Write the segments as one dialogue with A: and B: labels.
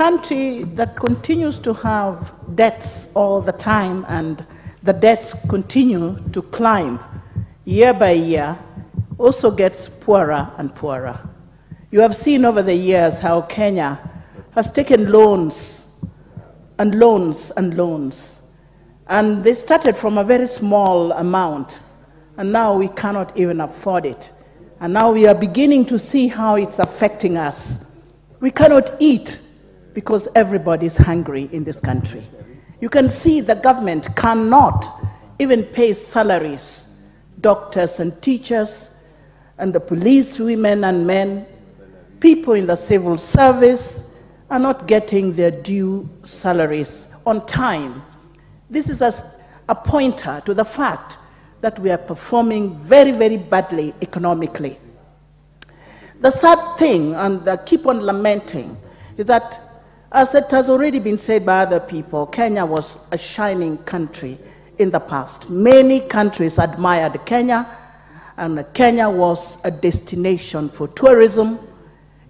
A: country that continues to have debts all the time and the debts continue to climb year by year also gets poorer and poorer. You have seen over the years how Kenya has taken loans and loans and loans. And they started from a very small amount, and now we cannot even afford it. And now we are beginning to see how it's affecting us. We cannot eat because everybody is hungry in this country. You can see the government cannot even pay salaries, doctors and teachers, and the police women and men, people in the civil service are not getting their due salaries on time. This is a, a pointer to the fact that we are performing very, very badly economically. The sad thing, and I keep on lamenting, is that, as it has already been said by other people, Kenya was a shining country in the past. Many countries admired Kenya, and Kenya was a destination for tourism.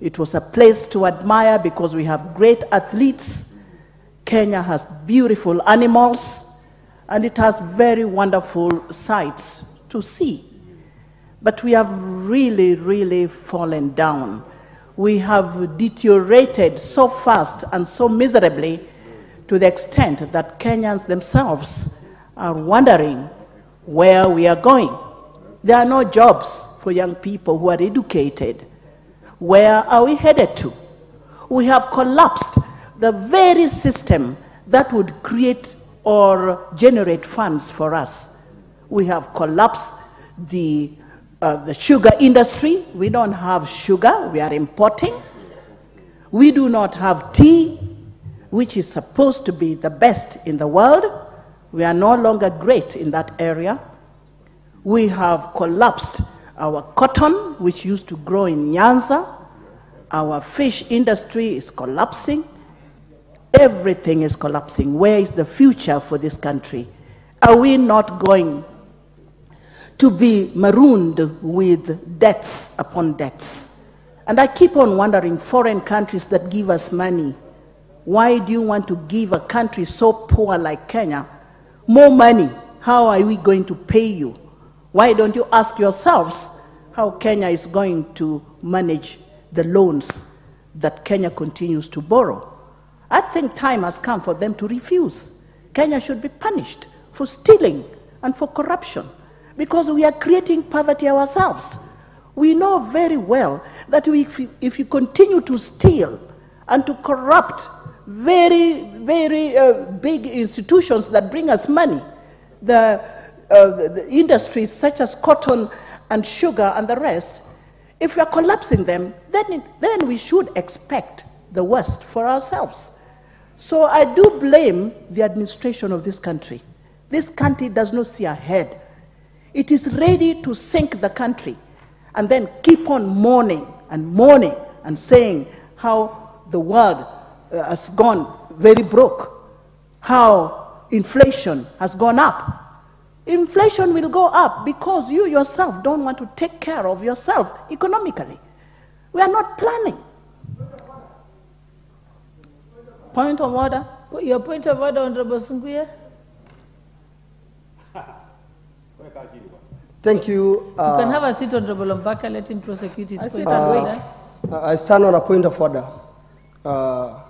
A: It was a place to admire because we have great athletes. Kenya has beautiful animals, and it has very wonderful sights to see. But we have really, really fallen down. We have deteriorated so fast and so miserably to the extent that Kenyans themselves are wondering where we are going. There are no jobs for young people who are educated. Where are we headed to? We have collapsed the very system that would create or generate funds for us. We have collapsed the, uh, the sugar industry. We don't have sugar, we are importing. We do not have tea, which is supposed to be the best in the world. We are no longer great in that area. We have collapsed our cotton, which used to grow in Nyanza. Our fish industry is collapsing. Everything is collapsing. Where is the future for this country? Are we not going to be marooned with debts upon debts? And I keep on wondering foreign countries that give us money, why do you want to give a country so poor like Kenya more money? How are we going to pay you? Why don't you ask yourselves how Kenya is going to manage the loans that Kenya continues to borrow? I think time has come for them to refuse. Kenya should be punished for stealing and for corruption because we are creating poverty ourselves. We know very well that we, if, you, if you continue to steal and to corrupt very, very uh, big institutions that bring us money, the, uh, the, the industries such as cotton and sugar and the rest, if we are collapsing them, then, then we should expect the worst for ourselves. So I do blame the administration of this country. This country does not see ahead. It is ready to sink the country and then keep on mourning and mourning and saying how the world uh, has gone very broke, how inflation has gone up. Inflation will go up because you yourself don't want to take care of yourself economically. We are not planning. Point of order.
B: Your point of order, Honorable Sunguya?
C: Thank you.
B: You can
C: Uh,
B: have a seat, Honorable Mbaka, let him prosecute his
A: I
B: point
A: sit
B: of
A: and
B: order.
C: I stand on a point of order. Uh,